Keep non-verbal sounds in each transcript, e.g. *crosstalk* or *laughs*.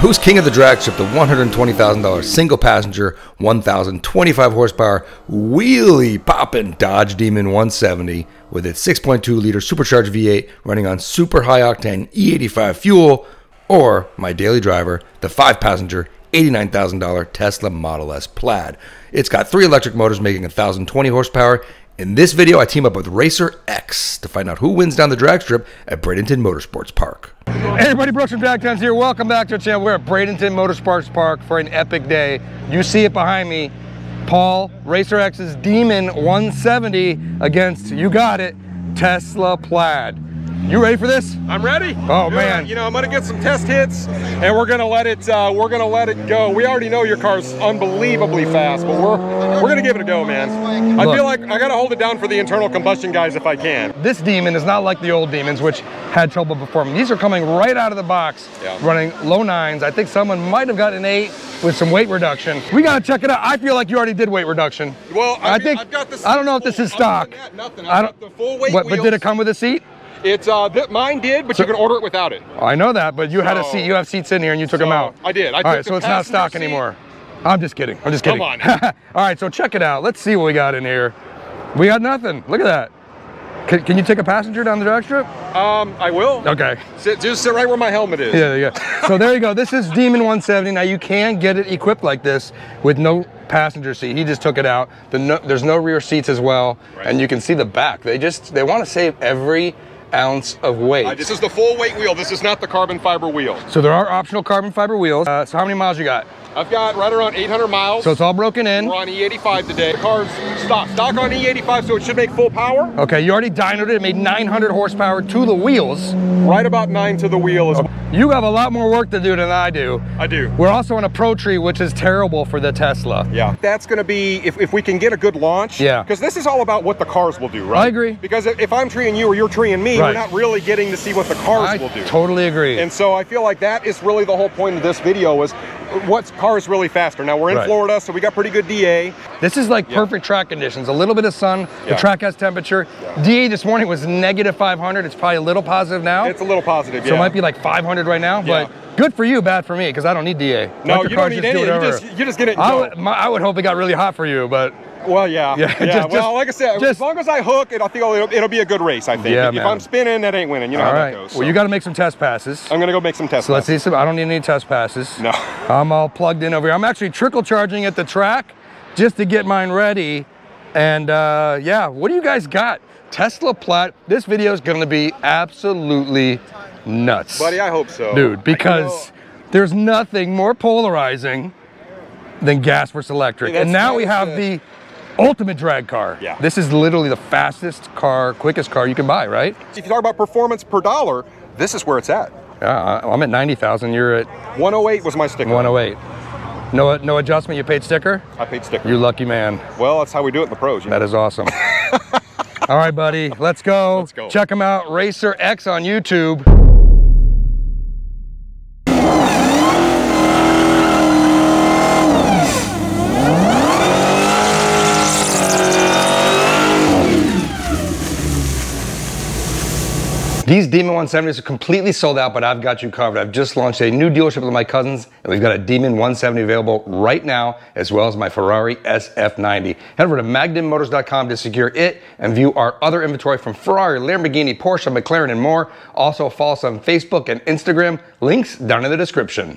Who's king of the drag strip? The $120,000 single passenger, 1,025 horsepower, wheelie popping Dodge Demon 170 with its 6.2 liter supercharged V8 running on super high octane E85 fuel, or my daily driver, the five passenger, $89,000 Tesla Model S Plaid. It's got three electric motors making 1,020 horsepower. In this video, I team up with Racer X to find out who wins down the drag strip at Bradenton Motorsports Park. Everybody, Brooks from DragTimes here. Welcome back to our channel. We're at Bradenton Motorsports Park for an epic day. You see it behind me. Paul, Racer X's Demon 170 against, you got it, Tesla Plaid. You ready for this? I'm ready. Oh man! You know I'm gonna get some test hits, and we're gonna let it. Uh, we're gonna let it go. We already know your car's unbelievably fast, but we're we're gonna give it a go, man. Look. I feel like I gotta hold it down for the internal combustion guys if I can. This Demon is not like the old Demons, which had trouble performing. These are coming right out of the box, Yeah. running low nines. I think someone might have gotten an eight with some weight reduction. We gotta check it out. I feel like you already did weight reduction. Well, I, I mean, think got. I don't know if this is stock. that, nothing. I I've don't. got the full weight what, but did it come with a seat? It's uh, th mine did, but So- you can order it without it. I know that, but you had a seat. You have seats in here, and you took them out. I did. I All right, so it's not stock seat. anymore. I'm just kidding. I'm just kidding. Come on. *laughs* All right, so check it out. Let's see what we got in here. We got nothing. Look at that. Can, can you take a passenger down the drag strip? Um, I will. Okay. Sit, just sit right where my helmet is. Yeah, go. *laughs* So there you go. This is Demon 170. Now you can get it equipped like this with no passenger seat. He just took it out. The no, there's no rear seats as well, Right. and you can see the back. They just they want to save every ounce of weight. Uh, this is the full weight wheel. This is not the carbon fiber wheel. so there are optional carbon fiber wheels. Uh, so how many miles you got? I've got right around 800 miles. So it's all broken in. We're on E85 today. The car's stock, stock on E85, so it should make full power. Okay, you already dynoed it. It made 900 horsepower to the wheels. Right about nine to the wheel is. You have a lot more work to do than I do. I do. We're also on a Pro Tree, which is terrible for the Tesla. Yeah. That's going to be if, if we can get a good launch. Yeah. Because this is all about what the cars will do, right? I agree. Because if I'm treeing you or you're treeing me, Right. we're not really getting to see what the cars I will do. totally agree. And so I feel like that is really the whole point of this video is what car is really faster. Now we're in Right. Florida, so we got pretty good DA. This is like perfect track conditions. A little bit of sun, the track has temperature. DA this morning was negative 500. It's probably a little positive now. It's a little positive, so it might be like 500 right now, Yeah. but good for you, bad for me, because I don't need DA. No, the you don't need just do any. You just, you just get it I would, my, I would hope it got really hot for you, but Well, yeah, Yeah, yeah. just- well, like I said, just- as long as I hook it, I think it'll, it'll be a good race. I think. Yeah, if, if. I'm spinning, that ain't winning. You know all how right. that goes. Well, you got to make some test passes. I'm gonna go make some tests. So let's see some. I don't need any test passes. No. *laughs* I'm all plugged in over here. I'm actually trickle charging at the track just to get mine ready. And uh, yeah, what do you guys got? Tesla Plaid. This video is going to be absolutely nuts. buddy. I hope so, Dude, because there's nothing more polarizing than gas versus electric. Yeah, and now we have the- the ultimate drag car. Yeah. This is literally the fastest car, quickest car you can buy, right? if you talk about performance per dollar, this is where it's at. Yeah, I'm at 90,000. You're at 108 was my sticker. 108. No, no adjustment. You paid sticker. I paid sticker. You lucky man. well, that's how we do it in the pros. You know? That is awesome. *laughs* All right, buddy. Let's go. Let's go. Check him out. Racer X on YouTube. These Demon 170s are completely sold out, but I've got you covered. I've just launched a new dealership with my cousins, and we've got a Demon 170 available right now, as well as my Ferrari SF90. Head over to magdenmotors.com to secure it and view our other inventory from Ferrari, Lamborghini, Porsche, McLaren, and more. Also, follow us on Facebook and Instagram. Links down in the description.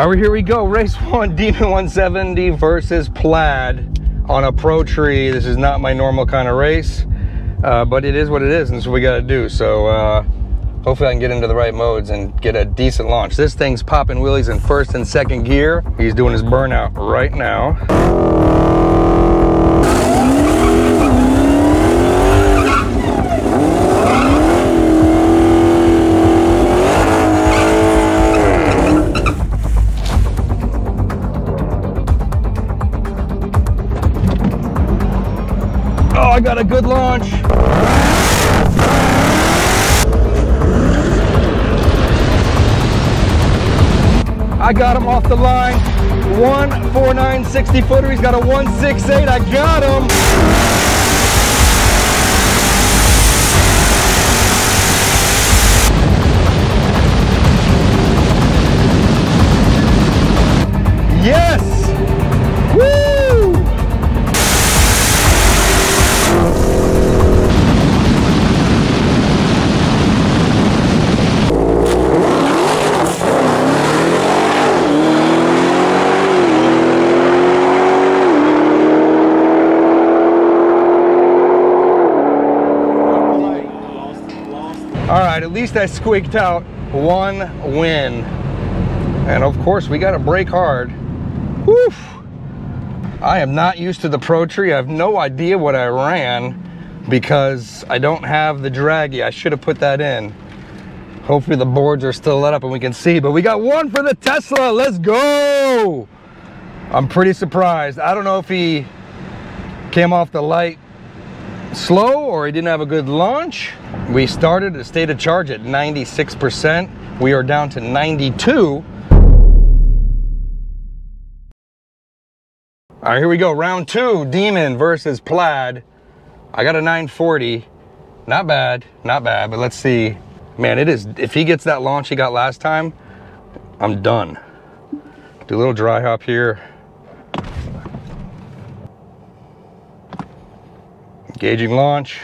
All right, here we go. Race *laughs* one, Demon 170 versus Plaid on a pro tree. This is not my normal kind of race, uh, but it is what it is, and what we got to do. So uh, Hopefully I can get into the right modes and get a decent launch. This thing's popping wheelies in first and second gear. He's doing his burnout right now. I got a good launch. I got him off the line. One four nine sixty footer. He's got a one six eight. I got him. Yes. Least I squeaked out one win. And of course, we got to break hard. Whew. I am not used to the Pro Tree. I have no idea what I ran because I don't have the Dragy. I should have put that in. Hopefully the boards are still lit up and we can see, but we got one for the Tesla. Let's go. I'm pretty surprised. I don't know if he came off the light slow or he didn't have a good launch. We started a state of charge at 96%. We are down to 92. All right, here we go. Round two, Demon versus Plaid. I got a 940. Not bad, not bad, but let's see. Man, it is, if he gets that launch he got last time, I'm done. Do a little dry hop here. Gauging launch.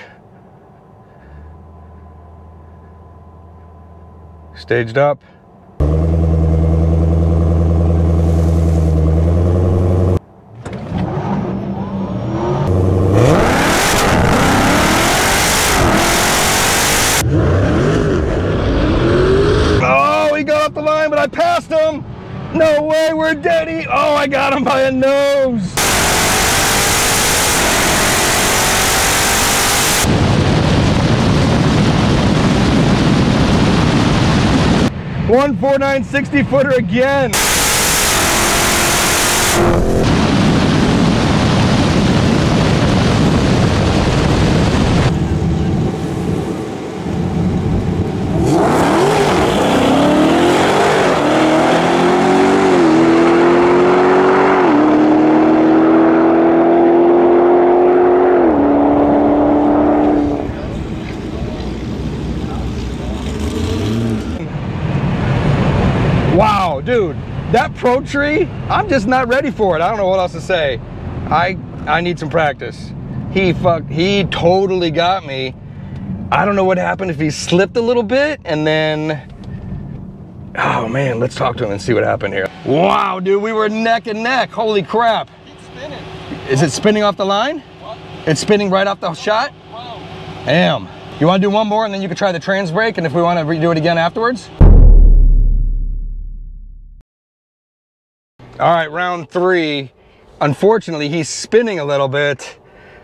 Staged up. Oh, he got off the line, but I passed him. No way, we're dead. Oh, I got him by a nose. One four nine sixty footer again. Wow, dude, that Pro Tree, I'm just not ready for it. I don't know what else to say. I I need some practice. He fuck, he totally got me. I don't know what happened if he slipped a little bit and then Oh man, let's talk to him and see what happened here. Wow, dude, we were neck and neck. Holy crap. spinning. Is it spinning off the line? What? It's spinning right off the shot? Wow. Damn. You want to do one more and then you can try the trans brake and if we want to redo it again afterwards? All right, round three. Unfortunately, he's spinning a little bit.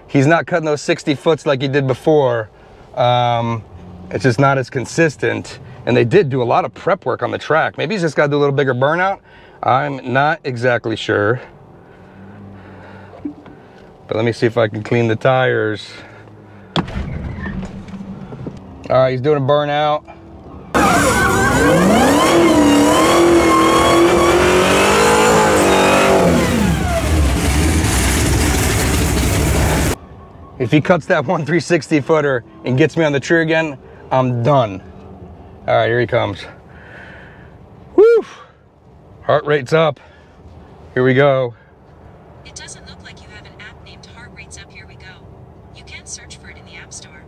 He's not cutting those 60 foots like he did before. Um, it's just not as consistent. And they did do a lot of prep work on the track. Maybe he's just got to do a little bigger burnout. I'm not exactly sure. But let me see if I can clean the tires. All right, he's doing a burnout. He cuts that *laughs* one 360 footer and gets me on the tree again, I'm done. All right, here he comes. Woo! Heart rate's up. Here we go. It doesn't look like you have an app named Heart Rates Up Here We Go. You can search for it in the App Store.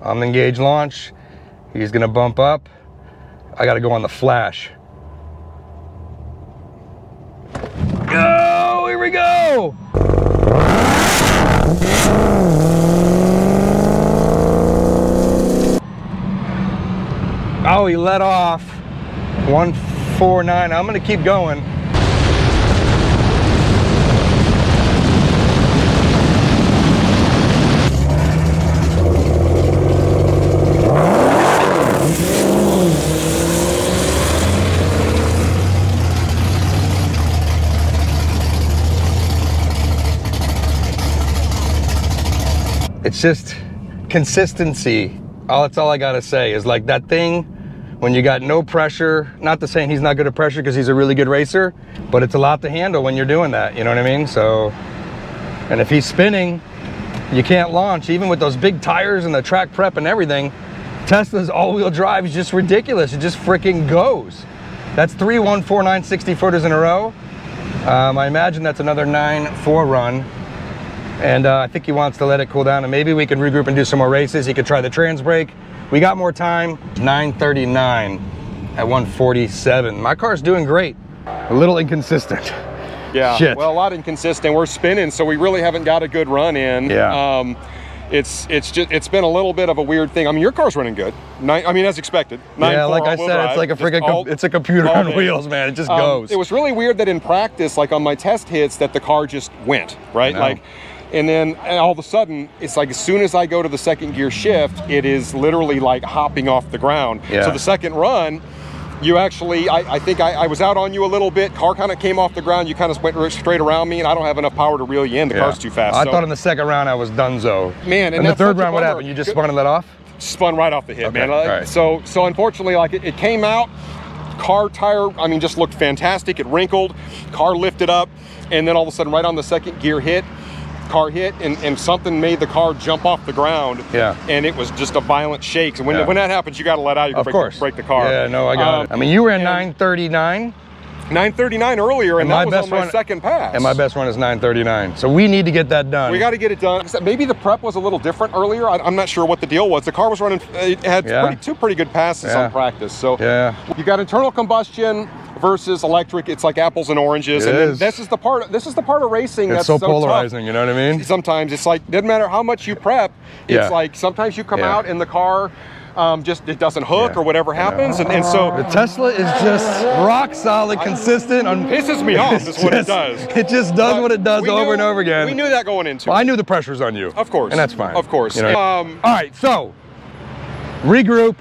I'm engaged launch. He's gonna bump up. I gotta go on the flash. Go! Here we go! Let off 149. I'm gonna keep going. It's just consistency. All that's all I gotta say is like that thing when you got no pressure. Not to saying he's not good at pressure because he's a really good racer, but it's a lot to handle when you're doing that. You know what I mean? So, and if he's spinning, you can't launch even with those big tires and the track prep and everything. Tesla's all-wheel drive is just ridiculous. It just freaking goes. That's three 149 60 footers in a row. Um, I imagine that's another 9-4 run and uh, I think he wants to let it cool down and maybe we can regroup and do some more races. He could try the trans brake. We got more time, 939 at 147. My car's doing great, a little inconsistent. Yeah, Shit. well, a lot inconsistent. We're spinning, so we really haven't got a good run in. Yeah. Um, it's it's just it's been a little bit of a weird thing. I mean, your car's running good. Nine, I mean, as expected. Nine, yeah, like I said, drive, it's like a freaking, all- it's a computer on wheels, man. It just Um, goes. It was really weird that in practice, like on my test hits, that the car just went right, like. And then and all of a sudden, it's like as soon as I go to the second gear shift, it is literally like hopping off the ground. Yeah. So the second run, you actually, I, I think I, I was out on you a little bit. Car kind of came off the ground. You kind of went straight around me, and I don't have enough power to reel you in. The Yeah. car's too fast. I so thought in the second round I was donezo. Man, and in the third round, what happened? You just spun and let off? spun right off the hit, Okay, man. All right. So so unfortunately, like it, it came out, car tire, I mean, just looked fantastic. It wrinkled, car lifted up, and then all of a sudden, right on the second gear hit, car hit, and, and something made the car jump off the ground. Yeah. And it was just a violent shake. So when, Yeah. when that happens, you got to let out. You can Of break, course. break the car. Yeah, no, I got Um, it. I mean, you ran and- 939, 939 earlier, and, And that was best on my one- second pass. and my best run is 939. So we need to get that done. We got to get it done. Maybe the prep was a little different earlier. I, I'm not sure what the deal was. The car was running. It had Yeah. pretty, two pretty good passes Yeah. on practice. So Yeah. you got internal combustion versus electric. It's like apples and oranges. It and is. this is the part. This is the part of racing It's that's so so, polarizing, you know what I mean? Sometimes it's like doesn't matter how much you prep. It's Yeah. like sometimes you come Yeah. out in the car um, just it doesn't hook Yeah. or whatever happens, and, and so The Tesla is just rock solid, consistent. On, pisses me off. It's Is what it does. *laughs* It just does But what it does over knew- and over again. We knew that going into. Well, it. I knew the pressure's on you. Of course. And that's fine. Of course. You know? Um, All right, so regroup.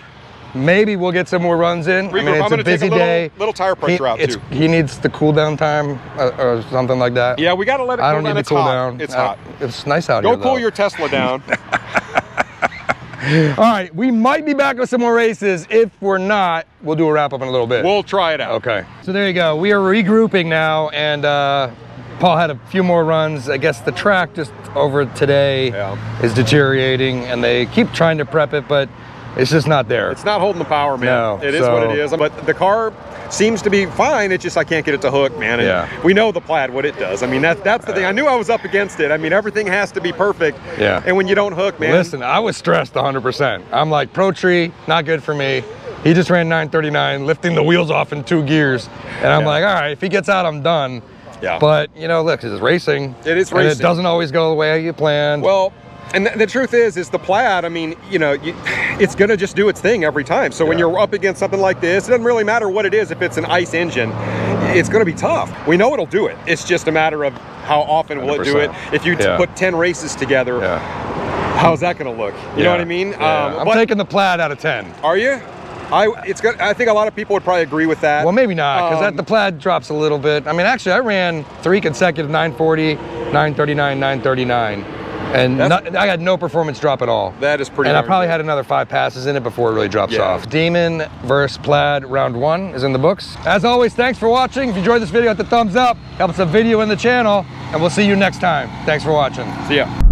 Maybe we'll get some more runs in. I mean, it's I'm a gonna take a busy little- day. little tire pressure he, out, too. He needs the cool down time uh, or something like that. Yeah, we got to let it I cool don't down. need it's to cool hot. down. It's Uh, hot. It's nice out Go here. Go cool though. your Tesla down. *laughs* *laughs* All right, we might be back with some more races. If we're not, we'll do a wrap up in a little bit. we'll try it out. Okay. So there you go. We are regrouping now, and uh, Paul had a few more runs. I guess the track just over today Yeah. is deteriorating, and they keep trying to prep it, but it's just not there. It's not holding the power, man. No, it is what it is. But the car seems to be fine. It's just I can't get it to hook, man. And Yeah. We know the plaid what it does. I mean, that's that's the thing. I knew I was up against it. I mean, everything has to be perfect. Yeah. And when you don't hook, man. Listen, I was stressed 100%. I'm like, Pro Tree, not good for me. He just ran 939, lifting the wheels off in two gears. And I'm Yeah. like, all right, if he gets out, I'm done. Yeah. But, you know, look, it's racing. It is And it doesn't always go the way you planned. Well, and th- the truth is, is the plaid. I mean, you know, you, it's gonna just do its thing every time. So when you're up against something like this, it doesn't really matter what it is. If it's an ice engine, it's gonna be tough. We know it'll do it. It's just a matter of how often will it do it. If you Yeah. put ten races together, yeah. how's that gonna look? You know what I mean? Yeah. Um, I'm taking the plaid out of 10. are you? I it's good. I think a lot of people would probably agree with that. Well, maybe not, because Um, the plaid drops a little bit. I mean, actually, I ran three consecutive 940, 939, 939. And That's- no- I had no performance drop at all. That is pretty And I probably good. had another five passes in it before it really drops Yeah. off. Demon versus Plaid round one is in the books. As always, thanks for watching. If you enjoyed this video, hit the thumbs up. Helps the video in the channel. And we'll see you next time. Thanks for watching. See yeah.